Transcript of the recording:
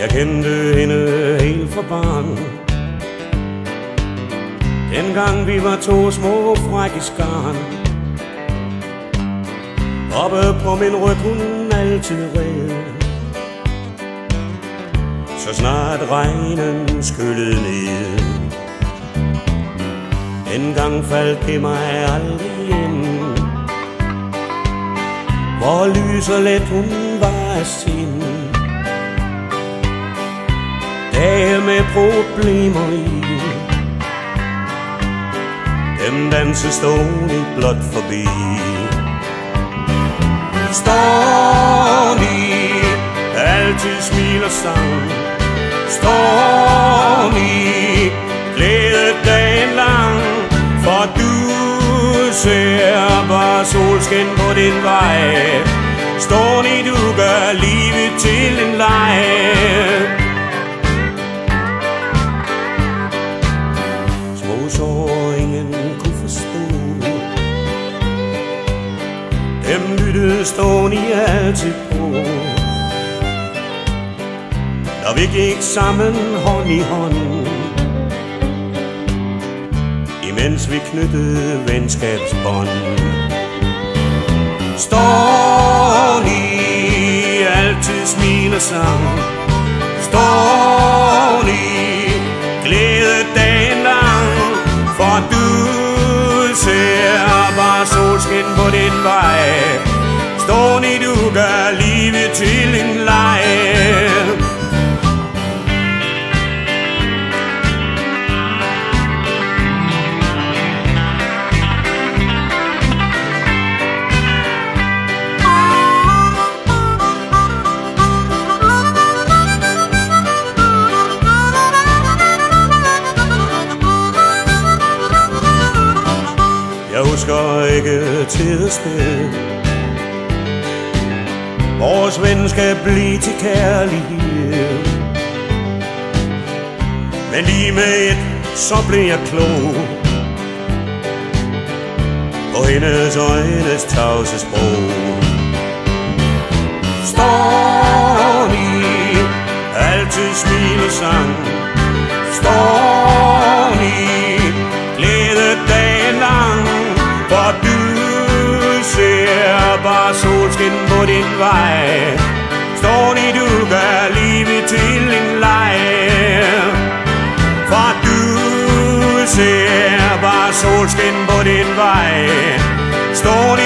Jeg kendte hende helt fra barn. Dengang vi var to små frække skarn. Oppe på min ryg hun altid red. Så snart regnen skyllede ned. Dengang faldt det mig aldrig ind Hvor lys og let hun var af sind. Med problemer i. Dem danser stående blot forbi. Stående altid smiler sang Stående glæde dagen lang. For du ser bare solskin på din vej. Stående du gør livet til en leg. Sår ingen kunne forstå. Dem lyttede stående altid på. Når vi gik sammen hånd i hånd Imens vi knyttede venskabsbånd. Stående altid smiler Står i bare solskin på din vej Stående ønsker ikke til spil Vores ven skal blive til kærlighed. Men lige med et, så blev jeg klog. På hendes øjnes tavse sprog. Står i altid smile sang din vej. Står i du gør livet til en leg For du ser bare solskin på din vej. Står